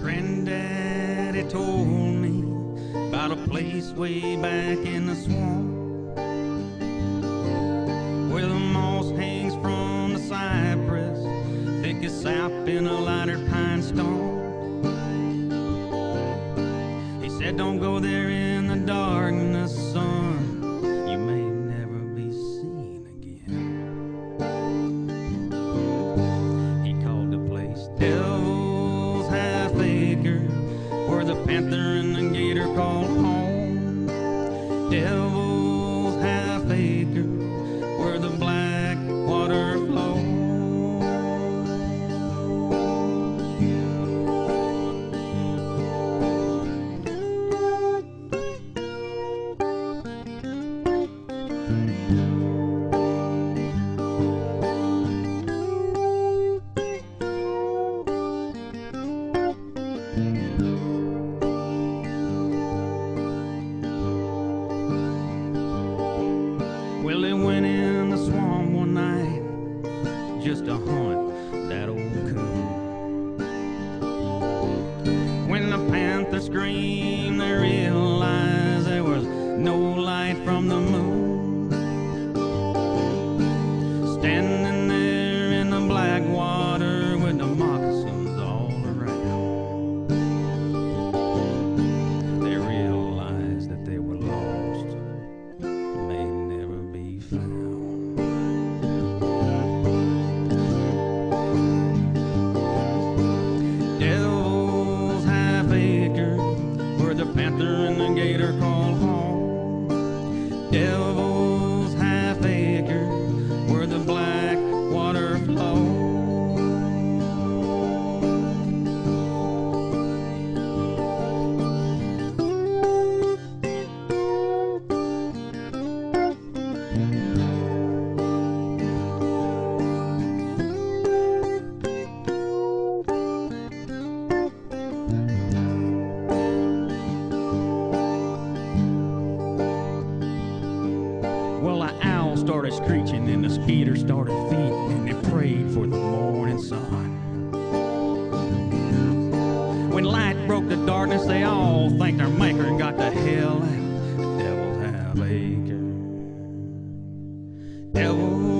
Granddaddy told me about a place way back in the swamp in a lighter pine stump. He said, Don't go there in the darkness, son. You may never be seen again. He called the place Devil's Half Acre, where the panther and the gator called home. Devil's just to hunt that old coon. When the panther screamed, they realized there was no light from the moon. Home. started screeching and the speeder started feeding and it prayed for the morning sun. When light broke the darkness, they all thanked their maker and got the hell out. The devil's half acre. Devil